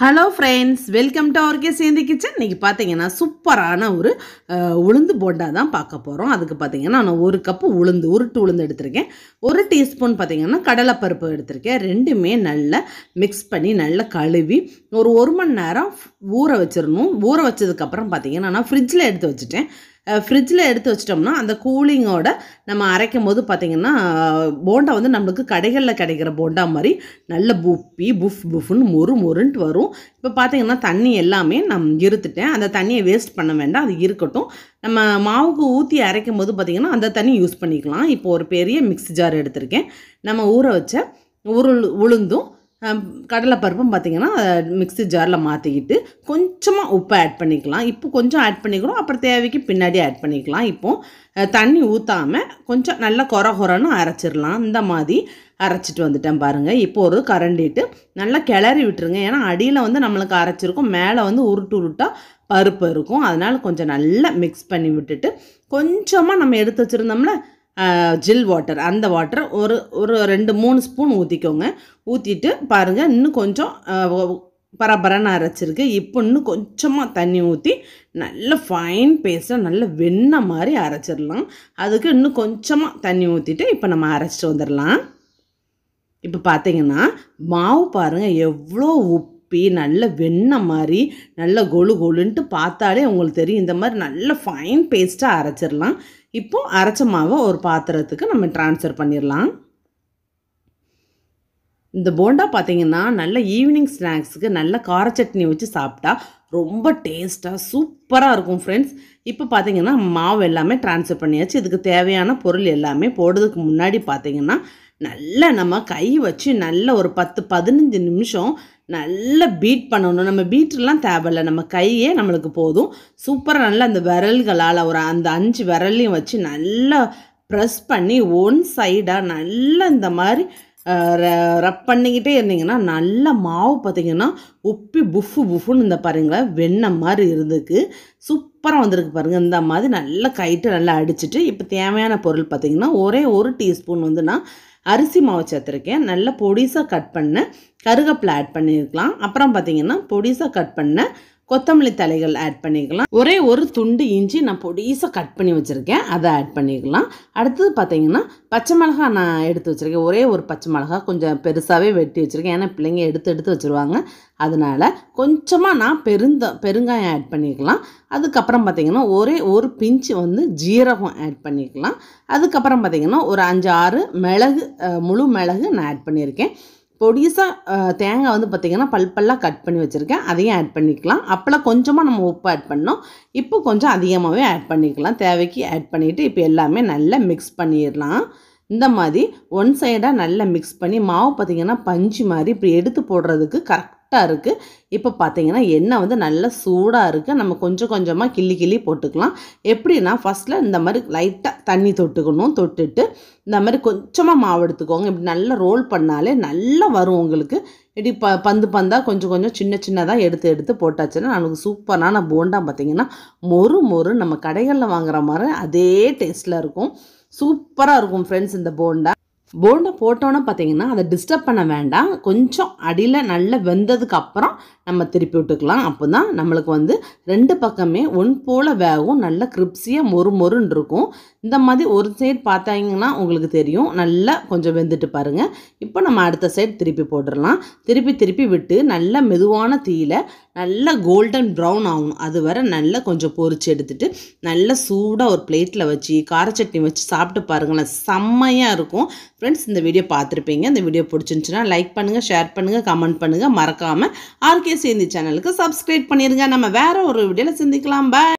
Hello friends welcome to அவர்கே சேந்தி kitchen இன்றைக்கி பார்த்தீங்கன்னா சூப்பரான ஒரு உளுந்து போண்டா தான் பார்க்க போகிறோம் அதுக்கு பார்த்தீங்கன்னா நான் ஒரு கப்பு உளுந்து உருட்டு உளுந்து எடுத்திருக்கேன். ஒரு டீஸ்பூன் பார்த்தீங்கன்னா கடலைப்பருப்பு எடுத்திருக்கேன். ரெண்டுமே நல்லா மிக்ஸ் பண்ணி நல்லா கழுவி ஒரு ஒரு மணி நேரம் ஊற வச்சிடணும் ஊற வச்சதுக்கப்புறம் பார்த்தீங்கன்னா நான் ஃப்ரிட்ஜில் எடுத்து வச்சுட்டேன். ஃப்ரிட்ஜில் எடுத்து வச்சிட்டோம்னா அந்த கூலிங்கோட நம்ம அரைக்கும் போது பார்த்தீங்கன்னா போண்டா வந்து நம்மளுக்கு கடைகளில் கிடைக்கிற போண்டா மாதிரி நல்ல புப்பி புஃப் புஃப்னு மொறு மொறுன்ட்டு வரும். இப்போ பார்த்திங்கன்னா தண்ணி எல்லாமே நான் இருத்துட்டேன். அந்த தண்ணியை வேஸ்ட் பண்ண வேண்டாம். அது இருக்கட்டும். நம்ம மாவுக்கு ஊற்றி அரைக்கும் போது பார்த்திங்கன்னா அந்த தண்ணி யூஸ் பண்ணிக்கலாம். இப்போ ஒரு பெரிய மிக்ஸி ஜார் எடுத்திருக்கேன். நம்ம ஊற வச்ச உருள் உளுந்தும் கடலைப்பருப்பும் பார்த்திங்கன்னா மிக்ஸி ஜாரில் மாற்றிக்கிட்டு கொஞ்சமாக உப்பு ஆட் பண்ணிக்கலாம். இப்போ கொஞ்சம் ஆட் பண்ணிக்கிறோம். அப்புறம் தேவைக்கு பின்னாடி ஆட் பண்ணிக்கலாம். இப்போ தண்ணி ஊற்றாமல் கொஞ்சம் நல்லா கொர கொரன்னு அரைச்சிடலாம். இந்த மாதிரி அரைச்சிட்டு வந்துட்டேன் பாருங்கள் இப்போ ஒரு கரண்டிட்டு நல்லா கிளறி விட்டுருங்க. ஏன்னா அடியில் வந்து நம்மளுக்கு அரைச்சிருக்கும். மேலே வந்து உருட்டு உருட்டாக பருப்பு இருக்கும். அதனால் கொஞ்சம் நல்லா மிக்ஸ் பண்ணி விட்டுட்டு கொஞ்சமாக நம்ம எடுத்து வச்சுருந்தோம்னா ஜில் வாட்டர். அந்த வாட்டர் ஒரு ஒரு ரெண்டு மூணு ஸ்பூன் ஊற்றிக்கோங்க ஊற்றிட்டு பாருங்கள் இன்னும் கொஞ்சம் பரபரன்னு அரைச்சிருக்கு. இப்போ இன்னும் கொஞ்சமாக தண்ணி ஊற்றி நல்ல ஃபைன் பேஸ்ட்டாக நல்ல வெண்ணெய் மாதிரி அரைச்சிடலாம். அதுக்கு இன்னும் கொஞ்சமாக தண்ணி ஊற்றிட்டு இப்போ நம்ம அரைச்சிட்டு வந்துடலாம். இப்போ பார்த்தீங்கன்னா மாவு பாருங்கள் எவ்வளோ உப்பி நல்ல வெண்ணெய் மாதிரி நல்ல கொழு கொழுன்ட்டு பார்த்தாலே உங்களுக்கு தெரியும். இந்த மாதிரி நல்ல ஃபைன் பேஸ்ட்டாக அரைச்சிடலாம். இப்போ அரைச்ச மாவை ஒரு பாத்திரத்துக்கு நம்ம ட்ரான்ஸ்ஃபர் பண்ணிடலாம் இந்த போண்டா பார்த்தீங்கன்னா நல்ல ஈவினிங் ஸ்நாக்ஸுக்கு நல்ல கார சட்னி வச்சு சாப்பிட்டா ரொம்ப டேஸ்ட்டாக சூப்பராக இருக்கும் ஃப்ரெண்ட்ஸ் இப்போ பார்த்தீங்கன்னா மாவு எல்லாமே ட்ரான்ஸ்ஃபர் பண்ணியாச்சு. இதுக்கு தேவையான பொருள் எல்லாமே போடுறதுக்கு முன்னாடி பார்த்தீங்கன்னா நல்லா நம்ம கை வச்சு நல்ல ஒரு பத்து பதினஞ்சு நிமிஷம் நல்லா பீட் பண்ணணும். நம்ம பீட்லாம் தேவையில்ல. நம்ம கையே நம்மளுக்கு போதும். சூப்பராக நல்லா அந்த விரல்களால் ஒரு அந்த அஞ்சு விரல்லையும் வச்சு நல்லா ப்ரெஸ் பண்ணி ஒன் சைடாக நல்லா இந்த மாதிரி ரப் பண்ணிக்கிட்டே இருந்தீங்கன்னா நல்ல மாவு பார்த்தீங்கன்னா உப்பி புஃபு புஃபுன்னு இந்த பாருங்களேன் வெண்ணெய் மாதிரி இருந்துக்கு சூப்பராக வந்திருக்கு பாருங்கள் இந்த மாதிரி நல்லா கைட்டு நல்லா அடிச்சிட்டு இப்போ தேவையான பொருள் பார்த்தீங்கன்னா ஒரே ஒரு டீஸ்பூன் வந்து நான் அரிசி மாவு சேர்த்துருக்கேன். நல்லா பொடிசாக கட் பண்ண கருகப்பில் ஆட் பண்ணியிருக்கலாம். அப்புறம் பார்த்தீங்கன்னா பொடிசாக கட் பண்ண கொத்தமல்லி தலைகள் ஆட் பண்ணிக்கலாம். ஒரே ஒரு துண்டு இஞ்சி நான் பொடிசாக கட் பண்ணி வச்சுருக்கேன். அதை ஆட் பண்ணிக்கலாம். அடுத்தது பார்த்தீங்கன்னா பச்சை மிளகா நான் எடுத்து வச்சுருக்கேன். ஒரே ஒரு பச்சை மிளகா கொஞ்சம் பெருசாகவே வெட்டி வச்சுருக்கேன். ஏன்னா பிள்ளைங்க எடுத்து எடுத்து வச்சுருவாங்க. அதனால் கொஞ்சமாக நான் பெருந்த பெருங்காயம் ஆட் பண்ணிக்கலாம். அதுக்கப்புறம் பார்த்தீங்கன்னா ஒரே ஒரு பிஞ்சு வந்து ஜீரகம் ஆட் பண்ணிக்கலாம். அதுக்கப்புறம் பார்த்தீங்கன்னா ஒரு அஞ்சு ஆறு மிளகு முழு மிளகு நான் ஆட் பண்ணியிருக்கேன். பொடிசாக தேங்காய் வந்து பார்த்திங்கன்னா பல்பெல்லாம் கட் பண்ணி வச்சுருக்கேன். அதையும் ஆட் பண்ணிக்கலாம். அப்போலாம் கொஞ்சமாக நம்ம உப்பு ஆட் பண்ணோம் இப்போ கொஞ்சம் அதிகமாகவே ஆட் பண்ணிக்கலாம். தேவைக்கு ஆட் பண்ணிவிட்டு இப்போ எல்லாமே நல்லா மிக்ஸ் பண்ணிடலாம். இந்த மாதிரி ஒன் சைடாக நல்லா மிக்ஸ் பண்ணி மாவு பார்த்திங்கன்னா பஞ்சு மாதிரி இப்படி எடுத்து போடுறதுக்கு கரெக்டாக இருக்குது இப்போ பார்த்தீங்கன்னா எண்ணெய் வந்து நல்லா சூடாக இருக்குது நம்ம கொஞ்சம் கொஞ்சமாக கிள்ளி கிள்ளி போட்டுக்கலாம். எப்படின்னா ஃபஸ்ட்டில் இந்த மாதிரி லைட்டாக தண்ணி தொட்டுக்கணும். தொட்டுட்டு இந்த மாதிரி கொஞ்சமாக மாவு எடுத்துக்கோங்க. இப்படி நல்லா ரோல் பண்ணாலே நல்லா வரும் உங்களுக்கு. இப்படி ப பந்து பந்தாக கொஞ்சம் கொஞ்சம் சின்ன சின்னதாக எடுத்து எடுத்து போட்டாச்சுன்னா நமக்கு சூப்பரான போண்டா பார்த்தீங்கன்னா மொறு மொறு நம்ம கடைகளில் வாங்குற மாதிரி அதே டேஸ்ட்டில் இருக்கும். சூப்பராக இருக்கும் ஃப்ரெண்ட்ஸ் இந்த போண்டா. போண்டை போட்டோன்னே பார்த்தீங்கன்னா அதை டிஸ்டர்ப் பண்ண வேண்டாம். கொஞ்சம் அடியில் நல்லா வெந்ததுக்கு அப்புறம் நம்ம திருப்பி விட்டுக்கலாம். அப்போ தான் நம்மளுக்கு வந்து ரெண்டு பக்கமே ஒன் போல் வேகும் நல்லா கிரிப்ஸியாக மொறு மொறுன்னு இருக்கும். இந்த மாதிரி ஒரு சைடு பார்த்தாங்கன்னா உங்களுக்கு தெரியும். நல்லா கொஞ்சம் வெந்துட்டு பாருங்கள் இப்போ நம்ம அடுத்த சைடு திருப்பி போட்டுடலாம். திருப்பி திருப்பி விட்டு நல்ல மெதுவான தீயில் நல்லா கோல்டன் ப்ரௌன் ஆகணும். அது வரை நல்லா கொஞ்சம் பொறிச்சு எடுத்துகிட்டு நல்லா சூடாக ஒரு பிளேட்டில் வச்சு கார சட்னி வச்சு சாப்பிட்டு பாருங்களேன். செம்மையாக இருக்கும். ஃப்ரெண்ட்ஸ் இந்த வீடியோ பார்த்துருப்பீங்க. இந்த வீடியோ பிடிச்சிருந்துச்சுன்னா லைக் பண்ணுங்கள் ஷேர் பண்ணுங்கள் கமெண்ட் பண்ணுங்கள் மறக்காமல் ஆர்கே சேந்தி சேனலுக்கு சப்ஸ்கிரைப் பண்ணிடுங்க நம்ம வேறு ஒரு வீடியோவில் சந்திக்கலாம். பாய்